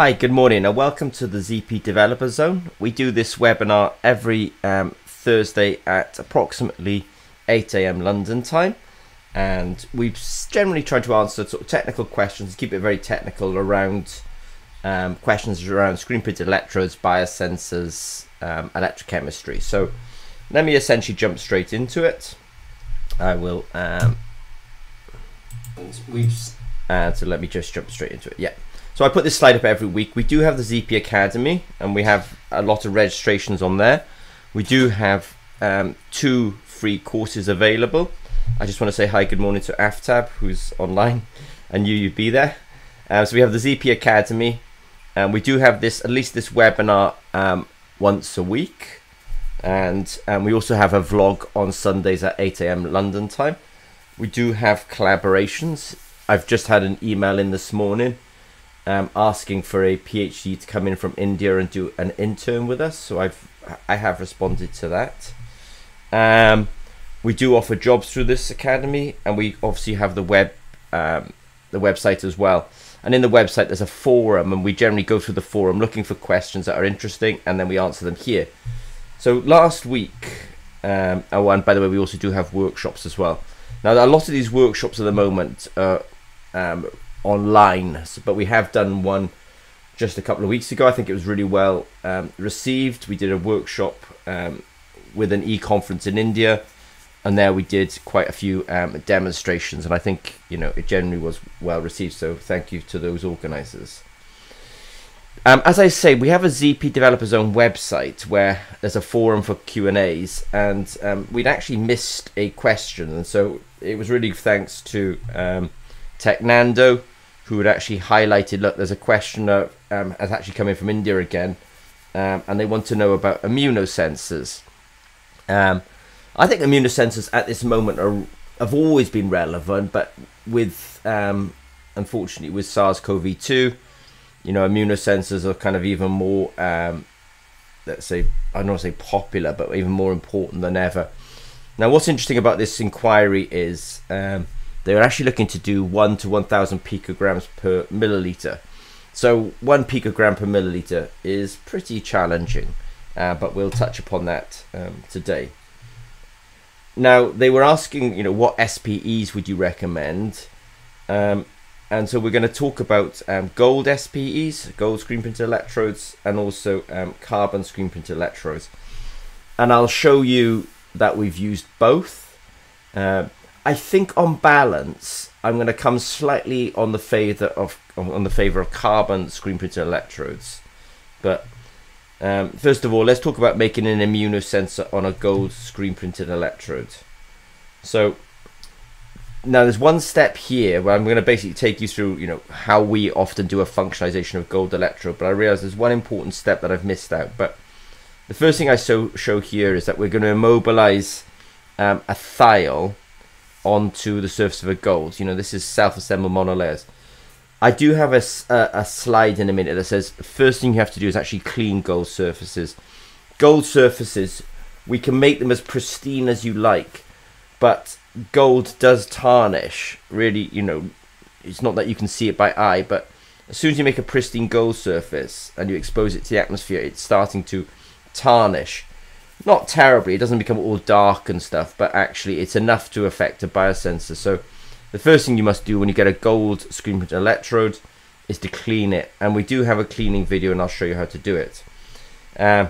Hi, good morning, and welcome to the ZP Developer Zone. We do this webinar every um, Thursday at approximately 8 a.m. London time, and we generally try to answer sort of technical questions, keep it very technical around um, questions around screen printed electrodes, biosensors, um, electrochemistry. So let me essentially jump straight into it. I will. Um, we've uh, so let me just jump straight into it. Yeah. So I put this slide up every week. We do have the ZP Academy, and we have a lot of registrations on there. We do have um, two free courses available. I just want to say hi, good morning to Aftab, who's online, and you, you'd be there. Uh, so we have the ZP Academy, and we do have this at least this webinar um, once a week, and um, we also have a vlog on Sundays at 8 a.m. London time. We do have collaborations. I've just had an email in this morning um, asking for a PhD to come in from India and do an intern with us. So I've I have responded to that. Um, we do offer jobs through this academy, and we obviously have the web um, the website as well. And in the website, there's a forum, and we generally go through the forum looking for questions that are interesting, and then we answer them here. So last week, um, oh, and by the way, we also do have workshops as well. Now, a lot of these workshops at the moment are um, online, but we have done one just a couple of weeks ago. I think it was really well um, received. We did a workshop um, with an e-conference in India, and there we did quite a few um, demonstrations, and I think you know it generally was well received. So thank you to those organisers. Um, as I say, we have a ZP Developer Zone website where there's a forum for Q and A's, and um, we'd actually missed a question, and so it was really thanks to um, Technando who had actually highlighted look, there's a question that um, has actually come in from India again, um, and they want to know about immunosensors. Um, I think immunosensors at this moment are have always been relevant, but with um, unfortunately with SARS-CoV-2, you know, immunosensors are kind of even more, um, let's say, I don't want to say popular, but even more important than ever. Now, what's interesting about this inquiry is um, they're actually looking to do 1 to 1000 picograms per milliliter. So 1 picogram per milliliter is pretty challenging, uh, but we'll touch upon that um, today. Now, they were asking, you know, what SPEs would you recommend? Um, and so we're going to talk about um, gold SPEs, gold screen printed electrodes, and also um, carbon screen printed electrodes. And I'll show you that we've used both. Uh, I think on balance, I'm going to come slightly on the favor of on the favor of carbon screen printed electrodes. But um, first of all, let's talk about making an immunosensor on a gold screen printed electrode. So now there's one step here where I'm going to basically take you through, you know, how we often do a functionalization of gold electrode. But I realize there's one important step that I've missed out. But the first thing I show, show here is that we're going to immobilize um, a thiol onto the surface of a gold. You know, this is self-assembled monolayers. I do have a, a, a, slide in a minute that says first thing you have to do is actually clean gold surfaces. Gold surfaces, we can make them as pristine as you like, but gold does tarnish. Really, you know, it's not that you can see it by eye, but as soon as you make a pristine gold surface and you expose it to the atmosphere, it's starting to tarnish not terribly. It doesn't become all dark and stuff, but actually it's enough to affect a biosensor. So the first thing you must do when you get a gold screen printed electrode is to clean it. And we do have a cleaning video and I'll show you how to do it. Um,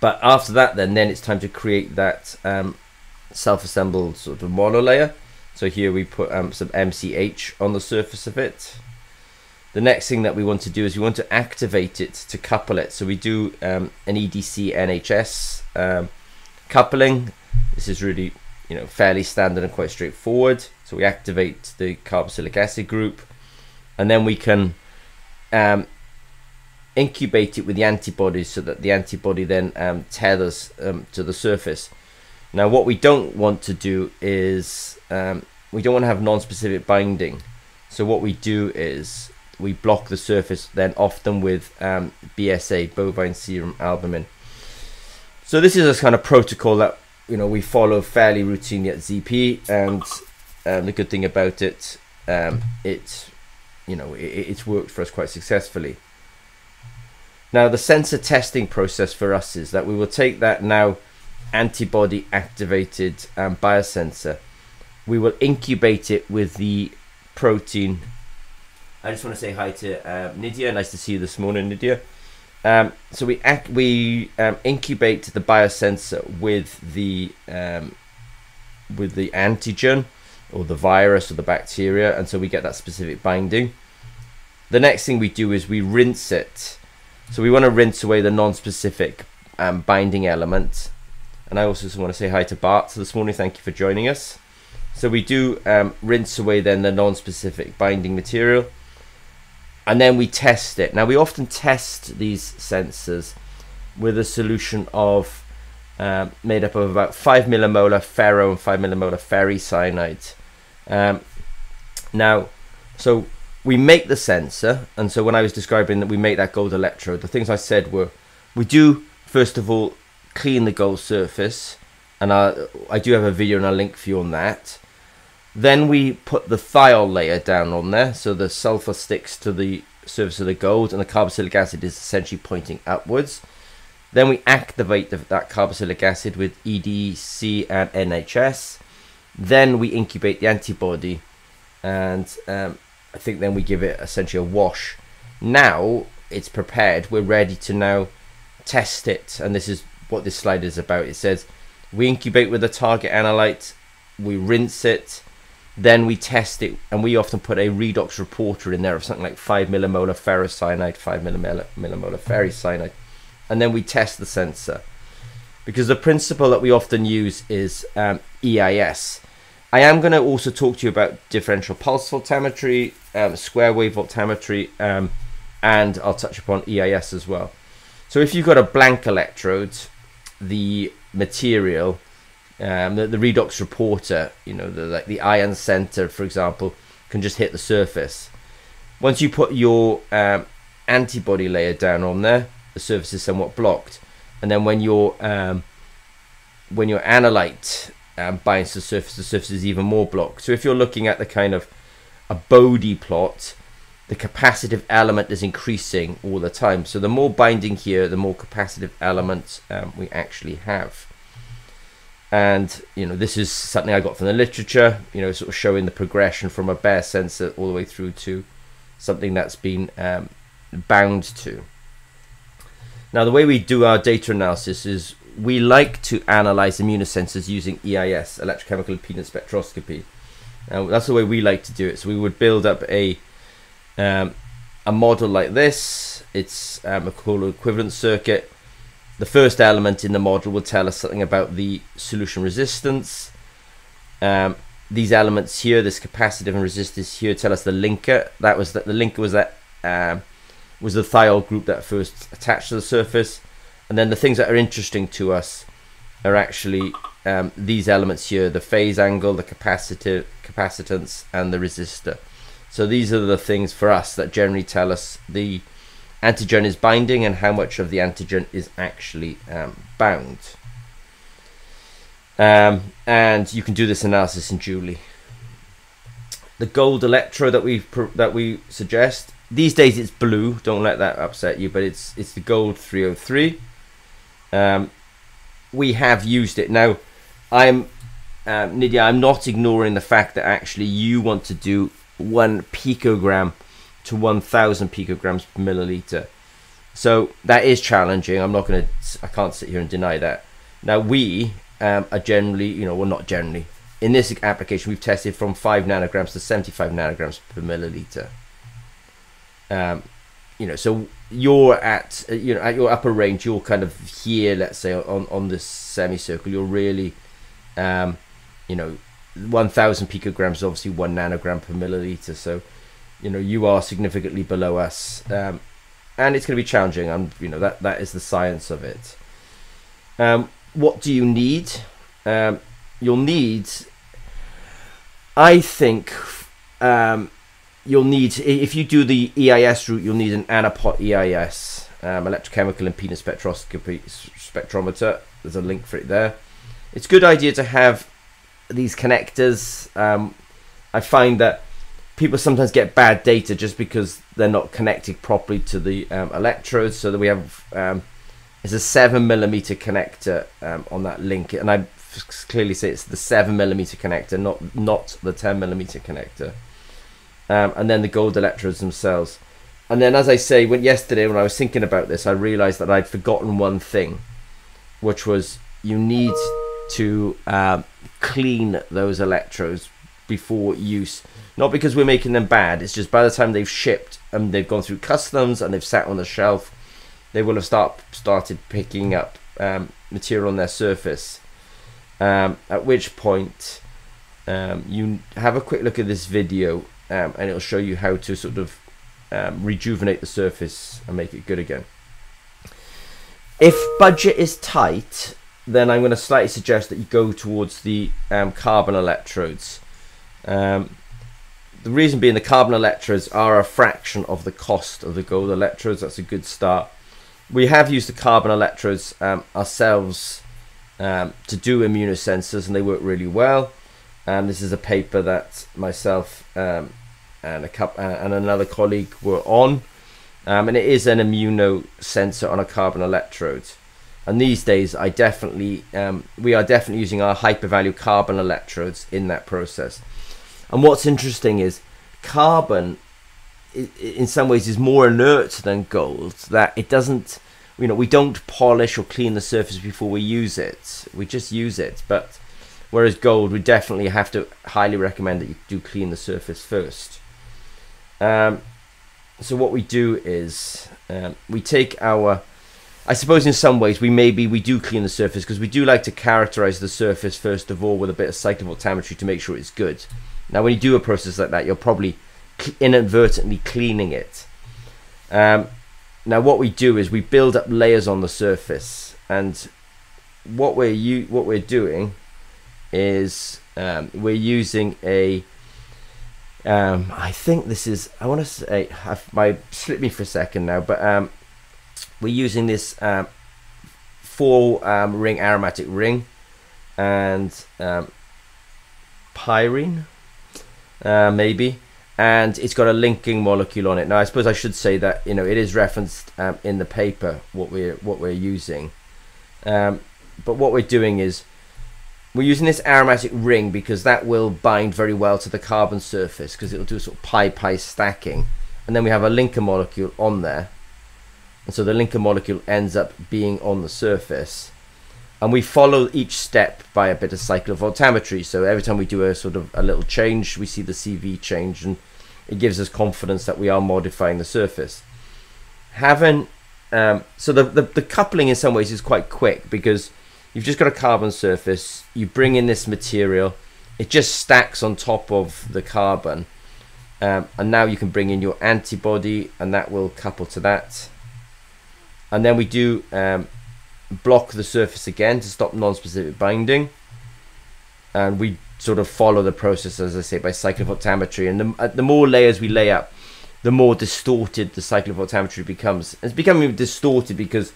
but after that then, then it's time to create that um, self-assembled sort of monolayer. So here we put um, some MCH on the surface of it the next thing that we want to do is we want to activate it to couple it. So we do um, an EDC NHS um, coupling. This is really you know fairly standard and quite straightforward. So we activate the carboxylic acid group, and then we can um, incubate it with the antibodies so that the antibody then um, tethers um, to the surface. Now what we don't want to do is um, we don't want to have non-specific binding. So what we do is we block the surface then often with um, BSA, bovine serum albumin. So this is a kind of protocol that you know we follow fairly routinely at ZP, and um, the good thing about it, um, it you know it, it's worked for us quite successfully. Now, the sensor testing process for us is that we will take that now antibody activated um, biosensor, we will incubate it with the protein. I just want to say hi to uh, Nydia. Nice to see you this morning, Nydia. Um, so we we um, incubate the biosensor with the um, with the antigen or the virus or the bacteria, and so we get that specific binding. The next thing we do is we rinse it. So we want to rinse away the non-specific um, binding element. And I also just want to say hi to Bart so this morning. Thank you for joining us. So we do um, rinse away then the non-specific binding material and then we test it. Now we often test these sensors with a solution of uh, made up of about five millimolar ferro and five millimolar ferricyanide. Um, now, so we make the sensor, and so when I was describing that we make that gold electrode, the things I said were we do first of all clean the gold surface, and I, I do have a video and a link for you on that. Then we put the thiol layer down on there, so the sulfur sticks to the surface of the gold, and the carboxylic acid is essentially pointing upwards. Then we activate the, that carboxylic acid with EDC and NHS. Then we incubate the antibody, and um, I think then we give it essentially a wash. Now it's prepared. We're ready to now test it, and this is what this slide is about. It says we incubate with a target analyte, we rinse it, then we test it, and we often put a redox reporter in there of something like 5 millimolar ferrocyanide, 5 millimolar, millimolar and then we test the sensor. Because the principle that we often use is um, EIS. I am going to also talk to you about differential pulse voltammetry, um, square wave voltammetry, um, and I'll touch upon EIS as well. So if you've got a blank electrode, the material um, the, the redox reporter, you know, the, like the ion center, for example, can just hit the surface. Once you put your um, antibody layer down on there, the surface is somewhat blocked, and then when your um, when your analyte um, binds to the surface, the surface is even more blocked. So if you're looking at the kind of a Bode plot, the capacitive element is increasing all the time. So the more binding here, the more capacitive element um, we actually have and you know this is something I got from the literature. You know, sort of showing the progression from a bare sensor all the way through to something that's been um, bound to. Now, the way we do our data analysis is we like to analyze immunosensors using EIS, electrochemical impedance spectroscopy. Now, that's the way we like to do it. So we would build up a um, a model like this. It's um, a called equivalent circuit the first element in the model will tell us something about the solution resistance. Um, these elements here, this capacitive and resistance here, tell us the linker. That was that the linker was that um, was the thiol group that first attached to the surface, and then the things that are interesting to us are actually um, these elements here: the phase angle, the capacitive capacitance, and the resistor. So these are the things for us that generally tell us the antigen is binding and how much of the antigen is actually um, bound. Um, and you can do this analysis in Djuli. The gold electrode that we that we suggest these days it's blue. Don't let that upset you, but it's it's the gold 303. Um, we have used it now. I'm um, Nydia. I'm not ignoring the fact that actually you want to do one picogram to 1000 picograms per milliliter. So that is challenging. I'm not going to, I can't sit here and deny that. Now, we um, are generally, you know, well, not generally. In this application, we've tested from 5 nanograms to 75 nanograms per milliliter. Um, you know, so you're at, you know, at your upper range, you're kind of here, let's say, on, on this semicircle. You're really, um, you know, 1000 picograms is obviously 1 nanogram per milliliter. So, you know you are significantly below us, um, and it's going to be challenging. And you know that that is the science of it. Um, what do you need? Um, you'll need, I think, um, you'll need if you do the EIS route, you'll need an Anapot EIS, um, electrochemical impedance spectroscopy spectrometer. There's a link for it there. It's a good idea to have these connectors. Um, I find that people sometimes get bad data just because they're not connected properly to the um, electrodes. So that we have um, it's a seven millimeter connector um, on that link, and I clearly say it's the seven millimeter connector, not not the ten millimeter connector. Um, and then the gold electrodes themselves. And then, as I say, when yesterday when I was thinking about this, I realised that I'd forgotten one thing, which was you need to um, clean those electrodes before use. Not because we're making them bad. It's just by the time they've shipped and they've gone through customs and they've sat on the shelf, they will have start started picking up um, material on their surface. Um, at which point, um, you have a quick look at this video, um, and it'll show you how to sort of um, rejuvenate the surface and make it good again. If budget is tight, then I'm going to slightly suggest that you go towards the um, carbon electrodes. Um, the reason being the carbon electrodes are a fraction of the cost of the gold electrodes. That's a good start. We have used the carbon electrodes um, ourselves um, to do immunosensors and they work really well. And this is a paper that myself um, and a couple, uh, and another colleague were on. Um, and it is an immuno sensor on a carbon electrode. And these days, I definitely, um, we are definitely using our hypervalue carbon electrodes in that process. And what's interesting is carbon, in some ways, is more inert than gold. That it doesn't, you know, we don't polish or clean the surface before we use it. We just use it. But whereas gold, we definitely have to highly recommend that you do clean the surface first. Um, so what we do is um, we take our I suppose in some ways we maybe we do clean the surface because we do like to characterize the surface first of all with a bit of cyclovoltammetry to make sure it's good. Now when you do a process like that you're probably inadvertently cleaning it. Um, now what we do is we build up layers on the surface and what we're what we're doing is um, we're using a um, I think this is, I want to say, I've, my slipped me for a second now, but um, we're using this um, four um, ring aromatic ring and um, pyrene, uh, maybe, and it's got a linking molecule on it. Now, I suppose I should say that you know it is referenced um, in the paper what we're what we're using, but what we're doing is we're using this aromatic ring because that will bind very well to the carbon surface because it'll do sort of pi-pi stacking. And then we have a linker molecule on there. And so the linker molecule ends up being on the surface. And we follow each step by a bit of cyclovoltammetry. So every time we do a sort of a little change, we see the CV change and it gives us confidence that we are modifying the surface. Having um, so the, the, the coupling in some ways is quite quick because you've just got a carbon surface you bring in this material it just stacks on top of the carbon um, and now you can bring in your antibody and that will couple to that and then we do um, block the surface again to stop non-specific binding and we sort of follow the process as I say by cyclovoltammetry and the, uh, the more layers we lay up the more distorted the cyclovoltammetry becomes it's becoming distorted because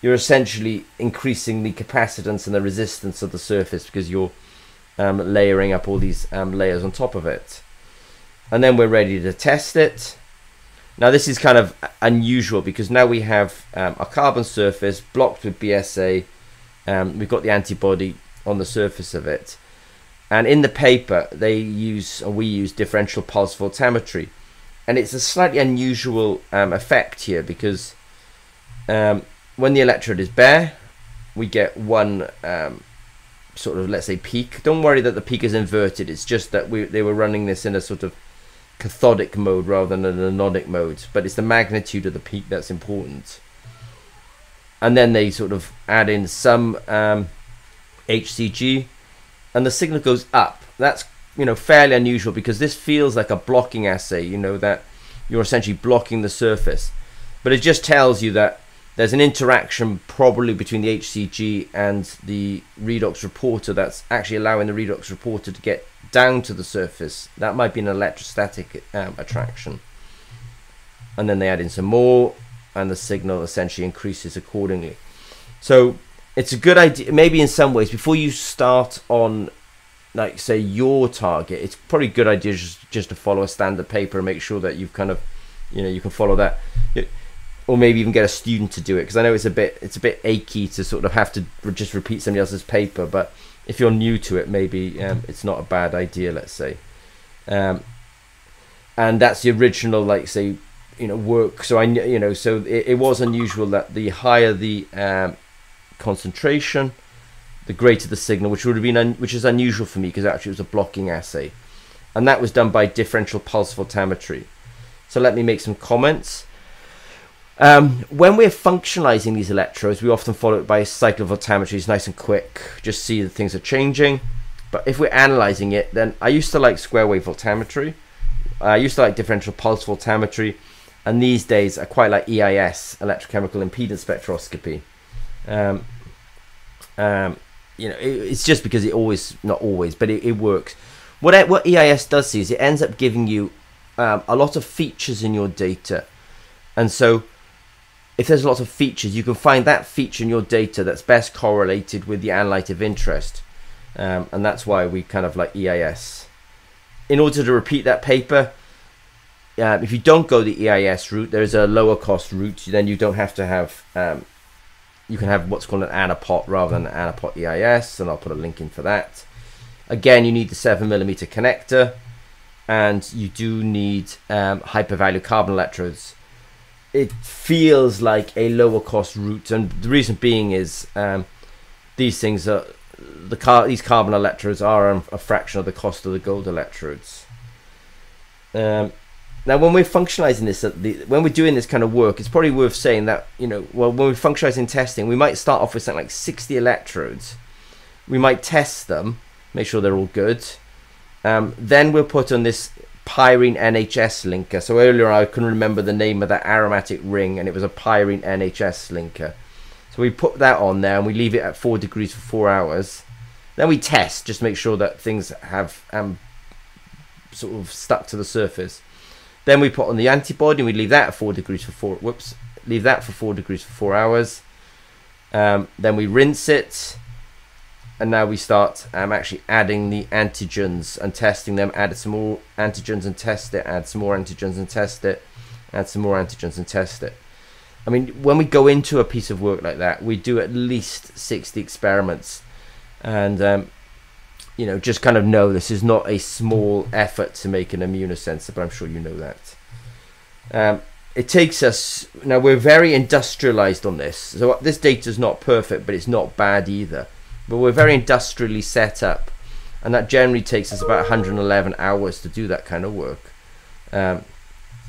you're essentially increasing the capacitance and the resistance of the surface because you're um, layering up all these um, layers on top of it. And then we're ready to test it. Now this is kind of unusual because now we have um, a carbon surface blocked with BSA. Um, we've got the antibody on the surface of it. And in the paper, they use, or we use differential pulse voltammetry. And it's a slightly unusual um, effect here because um, when the electrode is bare, we get one um, sort of, let's say, peak. Don't worry that the peak is inverted. It's just that we they were running this in a sort of cathodic mode rather than an anodic mode. But it's the magnitude of the peak that's important. And then they sort of add in some um, HCG, and the signal goes up. That's you know fairly unusual because this feels like a blocking assay. You know that you're essentially blocking the surface, but it just tells you that there's an interaction probably between the HCG and the redox reporter that's actually allowing the redox reporter to get down to the surface. That might be an electrostatic um, attraction. And then they add in some more, and the signal essentially increases accordingly. So it's a good idea, maybe in some ways, before you start on like say your target, it's probably a good idea just, just to follow a standard paper and make sure that you've kind of, you know, you can follow that, or maybe even get a student to do it because I know it's a bit it's a bit achy to sort of have to just repeat somebody else's paper, but if you're new to it, maybe um, it's not a bad idea. Let's say, um, and that's the original, like say, you know, work. So I, you know, so it, it was unusual that the higher the um, concentration, the greater the signal, which would have been un- which is unusual for me because actually it was a blocking assay, and that was done by differential pulse voltammetry. So let me make some comments. Um, when we're functionalizing these electrodes, we often follow it by a cycle of voltammetry. It's nice and quick, just see that things are changing. But if we're analyzing it, then I used to like square wave voltammetry. I used to like differential pulse voltammetry. And these days, I quite like EIS, electrochemical impedance spectroscopy. Um, um, you know, it, it's just because it always, not always, but it, it works. What, what EIS does is it ends up giving you um, a lot of features in your data. And so if there's lots of features, you can find that feature in your data that's best correlated with the analyte of interest. Um, and that's why we kind of like EIS. In order to repeat that paper, uh, if you don't go the EIS route, there's a lower cost route. Then you don't have to have, um, you can have what's called an Anapot rather than an Anapot EIS, and I'll put a link in for that. Again, you need the 7mm connector, and you do need um, hypervalue carbon electrodes it feels like a lower cost route, and the reason being is um, these things are the car these carbon electrodes are a fraction of the cost of the gold electrodes. Um, now, when we're functionalizing this, the, when we're doing this kind of work, it's probably worth saying that you know, well, when we're functionalizing testing, we might start off with something like 60 electrodes. We might test them, make sure they're all good. Um, then we'll put on this pyrene NHS linker. So earlier I couldn't remember the name of that aromatic ring and it was a pyrene NHS linker. So we put that on there and we leave it at 4 degrees for 4 hours. Then we test, just make sure that things have um, sort of stuck to the surface. Then we put on the antibody and we leave that at 4 degrees for 4, whoops, leave that for 4 degrees for 4 hours. Um, then we rinse it and now we start um, actually adding the antigens and testing them add some more antigens and test it add some more antigens and test it add some more antigens and test it. I mean when we go into a piece of work like that we do at least 60 experiments. And um, you know just kind of know this is not a small effort to make an immunosensor but i'm sure you know that. Um, it takes us now we're very industrialized on this. So this data is not perfect but it's not bad either but we're very industrially set up, and that generally takes us about 111 hours to do that kind of work. Um,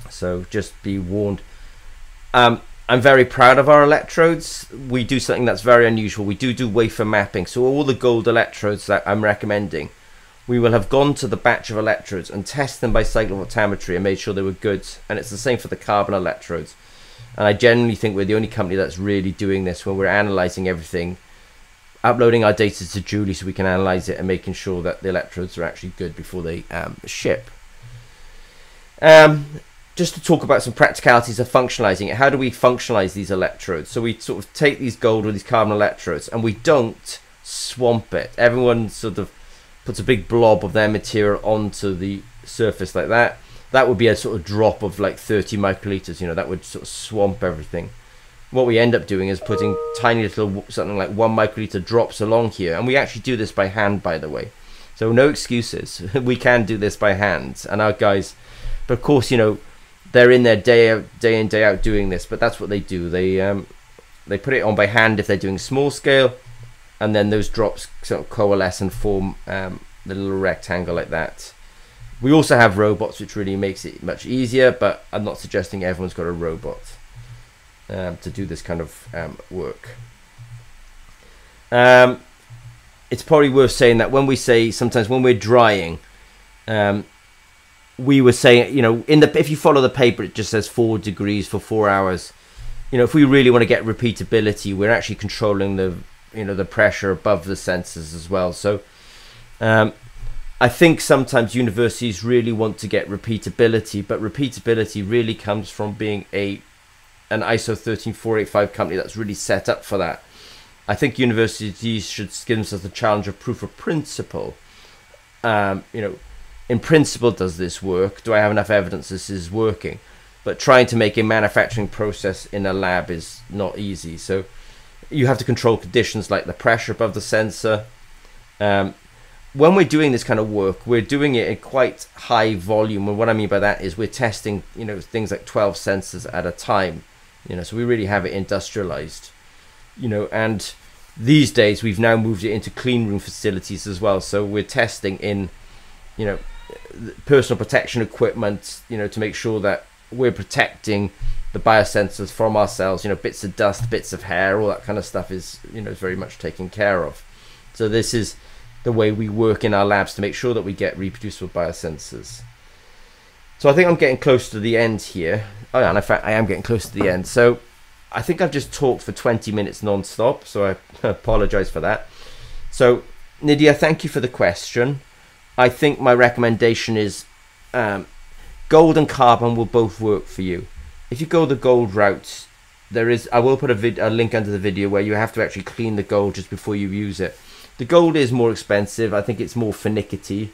so just be warned. Um, I'm very proud of our electrodes. We do something that's very unusual. We do do wafer mapping. So all the gold electrodes that I'm recommending, we will have gone to the batch of electrodes and test them by cyclic voltammetry and made sure they were good. And it's the same for the carbon electrodes. And I genuinely think we're the only company that's really doing this when we're analyzing everything uploading our data to Djuli so we can analyze it and making sure that the electrodes are actually good before they um, ship. Um, just to talk about some practicalities of functionalizing it, how do we functionalize these electrodes? So we sort of take these gold or these carbon electrodes and we don't swamp it. Everyone sort of puts a big blob of their material onto the surface like that. That would be a sort of drop of like 30 microliters, you know, that would sort of swamp everything what we end up doing is putting tiny little something like one microliter drops along here and we actually do this by hand by the way. So no excuses. We can do this by hand. And our guys but of course you know they're in there day out day in day out doing this but that's what they do. They um, they put it on by hand if they're doing small scale and then those drops sort of coalesce and form um, the little rectangle like that. We also have robots which really makes it much easier but i'm not suggesting everyone's got a robot um, to do this kind of um, work. Um, it's probably worth saying that when we say sometimes when we're drying, um, we were saying you know in the if you follow the paper it just says four degrees for four hours. You know if we really want to get repeatability, we're actually controlling the you know the pressure above the sensors as well. So um, I think sometimes universities really want to get repeatability, but repeatability really comes from being a an ISO 13485 company that's really set up for that. I think universities should give themselves the challenge of proof of principle um, you know, in principle, does this work? Do I have enough evidence this is working? But trying to make a manufacturing process in a lab is not easy. So you have to control conditions like the pressure above the sensor. Um, when we're doing this kind of work, we're doing it in quite high volume. And what I mean by that is we're testing, you know, things like 12 sensors at a time. You know, so we really have it industrialized. You know, and these days we've now moved it into clean room facilities as well. So we're testing in, you know, personal protection equipment. You know, to make sure that we're protecting the biosensors from ourselves. You know, bits of dust, bits of hair, all that kind of stuff is you know very much taken care of. So this is the way we work in our labs to make sure that we get reproducible biosensors. So I think I'm getting close to the end here. Oh, yeah, and in fact, I am getting close to the end. So I think I've just talked for 20 minutes non-stop, so I apologize for that. So, Nydia, thank you for the question. I think my recommendation is um, gold and carbon will both work for you. If you go the gold route, there is I will put a, vid, a link under the video where you have to actually clean the gold just before you use it. The gold is more expensive. I think it's more finicky.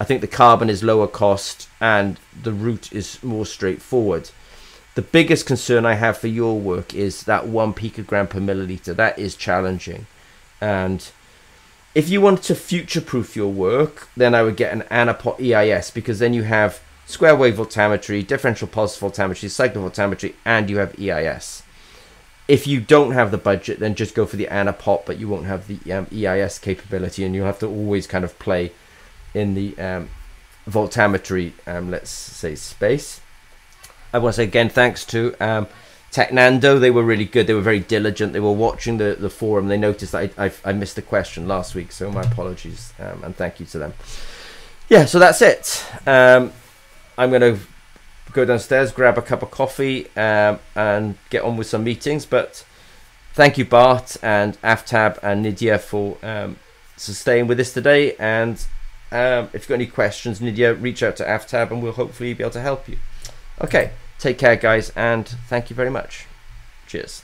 I think the carbon is lower cost and the route is more straightforward. The biggest concern I have for your work is that one picogram per milliliter. That is challenging. And if you want to future proof your work, then I would get an Anapot EIS because then you have square wave voltammetry, differential pulse voltammetry, cyclovoltammetry, and you have EIS if you don't have the budget, then just go for the Anapot, but you won't have the um, EIS capability, and you'll have to always kind of play in the um, voltammetry, um, let's say, space. I want to say again, thanks to um, Technando. They were really good. They were very diligent. They were watching the, the forum. They noticed that I, I, I missed the question last week, so my apologies um, and thank you to them. Yeah, so that's it. Um, I'm going to go downstairs, grab a cup of coffee, um, and get on with some meetings. But thank you, Bart and Aftab and Nydia for um, staying with us today. And um, if you've got any questions, Nydia, reach out to Aftab and we'll hopefully be able to help you. Okay, take care, guys, and thank you very much. Cheers.